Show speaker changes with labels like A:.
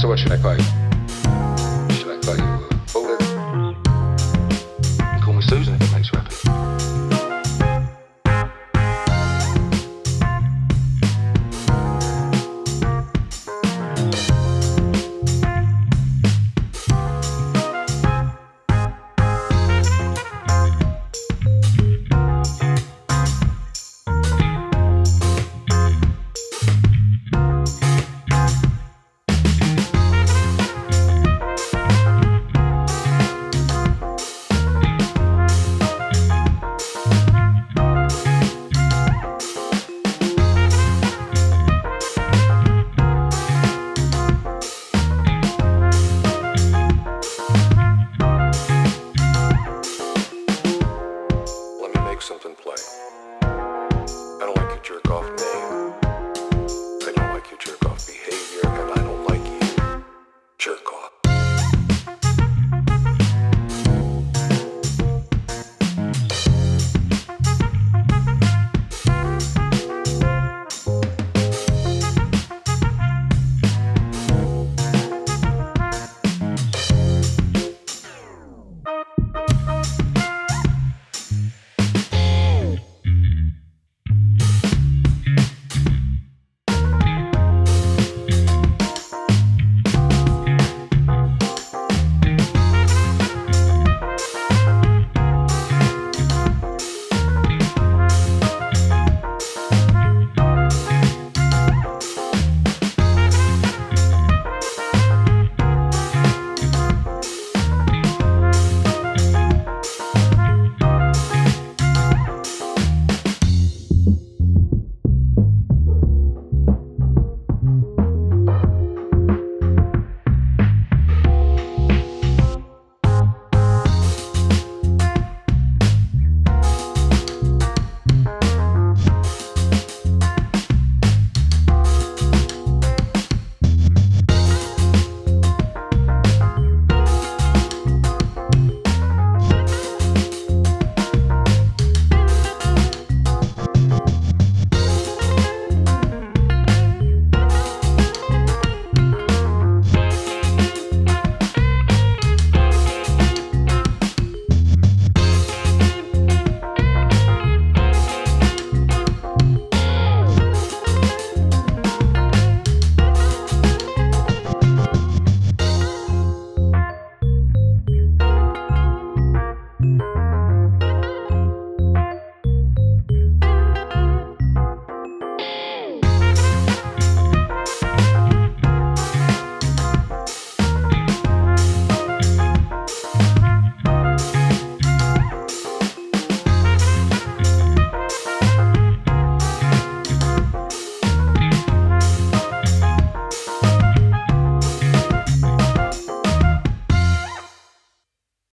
A: So what should I call you? Should I call you
B: play. I don't like your jerk off name.